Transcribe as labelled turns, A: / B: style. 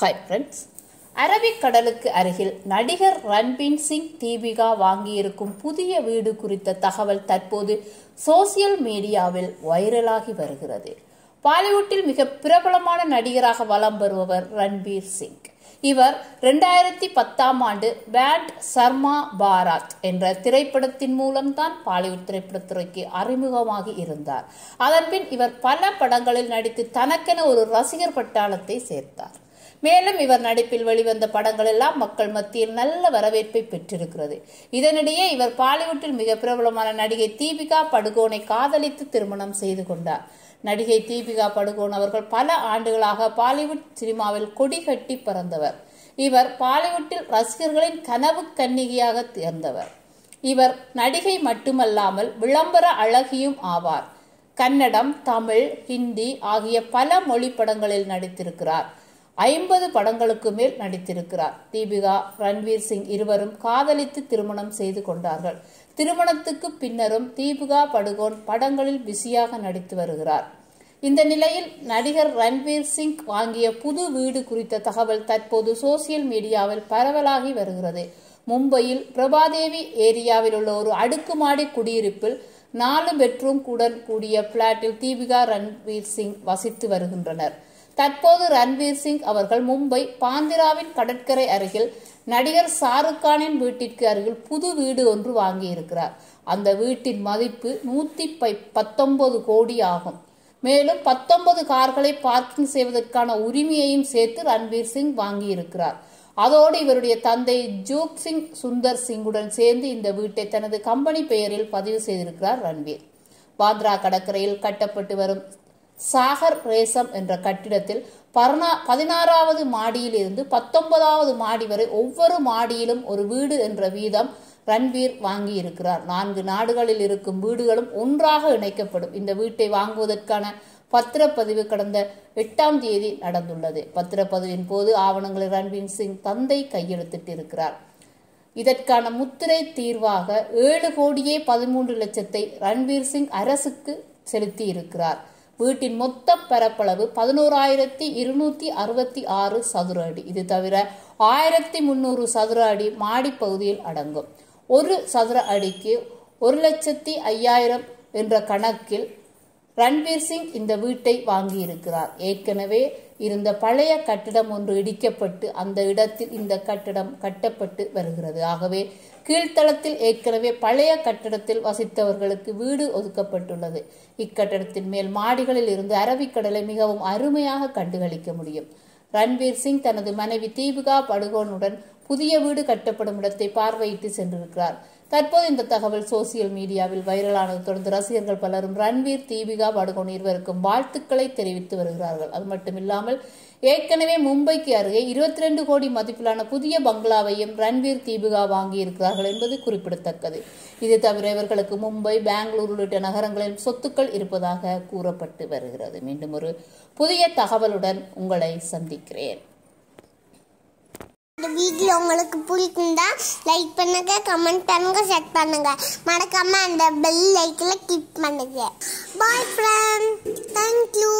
A: Hi friends அரபிக்கடலுக்கு அருகில் நடிகர் ரன்பீர் சிங் தீபிகா வாங்கியிருக்கும் புதிய வீடு குறித்த தகவல் தற்போது சோசியல் மீடியாவில் வைரலாகி வருகிறது. பாலிவுட்டில் மிக பிரபலமான நடிகராக வலம் வருபவர் ரன்பீர் சிங். இவர் ரெண்டாயிரத்தி பத்தாம் ஆண்டு பேண்ட் சர்மா பாராத் என்ற திரைப்படத்தின் மூலம்தான் பாலிவுட் திரைப்படத்துறைக்கு அறிமுகமாகி இருந்தார். அதன்பின் இவர் பல படங்களில் நடித்து தனக்கென ஒரு ரசிகர் பட்டாளத்தை சேர்த்தார். மேலும் இவர் நடிப்பில் வெளிவந்த படங்கள் எல்லாம் மக்கள் மத்தியில் நல்ல வரவேற்பை பெற்றிருக்கிறது. இதனிடையே இவர் பாலிவுட்டில் மிக பிரபலமான நடிகை தீபிகா படுகோனை காதலித்து திருமணம் செய்து கொண்டார். நடிகை தீபிகா படுகோன் அவர்கள் பல ஆண்டுகளாக பாலிவுட் சினிமாவில் கொடிகட்டி பறந்தவர். இவர் பாலிவுட்டில் ரசிகர்களின் கனவு கன்னிகையாக தேர்ந்தவர். இவர் நடிகை மட்டுமல்லாமல் விளம்பர அழகியும் ஆவார். கன்னடம் தமிழ் ஹிந்தி ஆகிய பல மொழி படங்களில் நடித்திருக்கிறார். ஐம்பது படங்களுக்கு மேல் நடித்திருக்கிறார். தீபிகா ரன்வீர் சிங் இருவரும் காதலித்து திருமணம் செய்து கொண்டார்கள். திருமணத்துக்கு பின்னரும் தீபிகா படுகோன் படங்களில் பிஸியாக நடித்து வருகிறார். இந்த நிலையில் நடிகர் ரன்வீர் சிங் வாங்கிய புது வீடு குறித்த தகவல் தற்போது சோசியல் மீடியாவில் பரவலாகி வருகிறது. மும்பையில் பிரபாதேவி ஏரியாவில் உள்ள ஒரு அடுக்குமாடி குடியிருப்பில் நாலு பெட்ரூம் உடன் கூடிய பிளாட்டில் தீபிகா ரன்வீர் சிங் வசித்து வருகின்றனர். தற்போது ரன்வீர் சிங் அவர்கள் மும்பை பாந்திராவின் கடற்கரை அருகில் நடிகர் ஷாருக்கானின் வீட்டிற்கு அருகில் புது வீடு ஒன்று வாங்கியிருக்கிறார். அந்த வீட்டின் மதிப்பு நூத்தி பத்தொன்பது கோடி ஆகும். மேலும் பத்தொன்பது கார்களை பார்க்கிங் செய்வதற்கான உரிமையையும் சேர்த்து ரன்வீர் சிங் வாங்கியிருக்கிறார். அதோடு இவருடைய தந்தை ஜூக் சிங் சுந்தர் சிங்குடன் சேர்ந்து இந்த வீட்டை தனது கம்பெனி பெயரில் பதிவு செய்திருக்கிறார் ரன்வீர். பாந்த்ரா கடற்கரையில் கட்டப்பட்டு வரும் சாகர் ரேசம் என்ற கட்டிடத்தில் பதினாறாவது மாடியில் இருந்து பத்தொன்பதாவது மாடி வரை ஒவ்வொரு மாடியிலும் ஒரு வீடு என்ற வீதம் ரன்வீர் வாங்கி இருக்கிறார் நான்கு நாடுகளில் இருக்கும் வீடுகளும் ஒன்றாக இணைக்கப்படும். இந்த வீட்டை வாங்குவதற்கான பத்திரப்பதிவு கடந்த எட்டாம் தேதி நடந்துள்ளது. பத்திரப்பதிவின் போது ஆவணங்களை ரன்வீர் சிங் தந்தை கையெழுத்திட்டு இருக்கிறார் இதற்கான முத்திரை தீர்வாக ஏழு கோடியே பதிமூன்று லட்சத்தை ரன்வீர் சிங் அரசுக்கு செலுத்தி இருக்கிறார் வீட்டின் மொத்த பரப்பளவு பதினோராயிரத்தி இருநூத்தி அறுபத்தி ஆறு சதுர அடி. இது தவிர ஆயிரத்தி முன்னூறு சதுர அடி மாடி பகுதியில் அடங்கும். ஒரு சதுர அடிக்கு ஒரு லட்சத்தி ஐயாயிரம் என்ற கணக்கில் ரன்வீர் சிங் இந்த வீட்டை வாங்கியிருக்கிறார். ஏற்கனவே இருந்த பழைய கட்டிடம் ஒன்று இடிக்கப்பட்டு அந்த இடத்தில் இந்த கட்டிடம் கட்டப்பட்டு வருகிறது. ஆகவே கீழ்த்தளத்தில் ஏற்கனவே பழைய கட்டடத்தில் வசித்தவர்களுக்கு வீடு ஒதுக்கப்பட்டுள்ளது. இக்கட்டடத்தின் மேல் மாடிகளில் இருந்து அரபிக்கடலை மிகவும் அருமையாக கண்டுகளிக்க முடியும். ரன்வீர் சிங் தனது மனைவி தீபிகா படுகோனுடன் புதிய வீடு கட்டப்படும் இடத்தை பார்வையிட்டு சென்றிருக்கிறார். தற்போது இந்த தகவல் சோசியல் மீடியாவில் வைரலானது தொடர்ந்து ரசிகர்கள் பலரும் ரன்வீர் தீபிகா படுகோன் இருவருக்கும் வாழ்த்துக்களை தெரிவித்து வருகிறார்கள். அது மட்டுமில்லாமல் ஏற்கனவே மும்பைக்கு அருகே இருபத்தி ரெண்டு கோடி மதிப்பிலான புதிய பங்களாவையும் ரன்வீர் தீபிகா வாங்கியிருக்கிறார்கள் என்பது குறிப்பிடத்தக்கது. இது தவிர இவர்களுக்கு மும்பை பெங்களூர் உள்ளிட்ட நகரங்களில் சொத்துக்கள் இருப்பதாக கூறப்பட்டு வருகிறது. மீண்டும் ஒரு புதிய தகவலுடன் உங்களை சந்திக்கிறேன்.
B: இந்த வீடியோ உங்களுக்கு பிடிக்குந்தா லைக் பண்ணுங்க கமெண்ட் பண்ணுங்க ஷேர் பண்ணுங்க. மறக்காம அந்த பெல் லைக்கில் கிளிக் பண்ணுங்க. பாய் ஃப்ரெண்ட் தேங்க்யூ